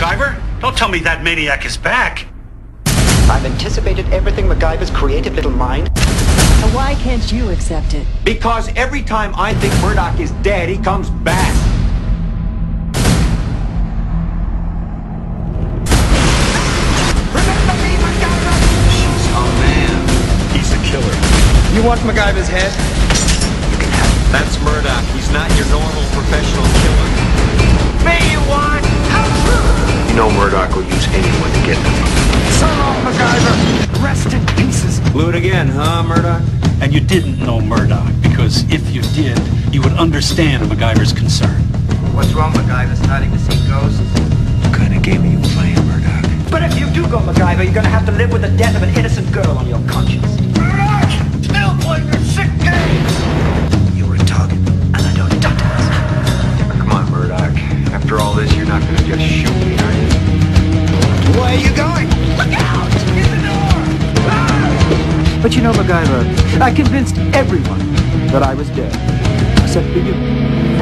MacGyver? Don't tell me that maniac is back. I've anticipated everything MacGyver's creative little mind. And why can't you accept it? Because every time I think Murdoc is dead, he comes back. Remember me, MacGyver? Man, He's the killer. You want MacGyver's head? that's Murdoc. He's not your normal professional killer. Murdoc will use anyone to get them. So long, MacGyver. Rest in pieces. Blew it again, huh, Murdoc? And you didn't know Murdoc, because if you did, you would understand MacGyver's concern. What's wrong, MacGyver? Starting to see ghosts? What kind of game are you playing, Murdoc? But if you do go MacGyver, you're gonna have to live with the death of an innocent girl on your conscience. Murdoc! Still playing your sick games! You were a target, and I don't do that. Come on, Murdoc. After all this, you're not gonna just shoot me, are you? Are you going? Look out! Ah! But you know, MacGyver, I convinced everyone that I was dead. Except for you.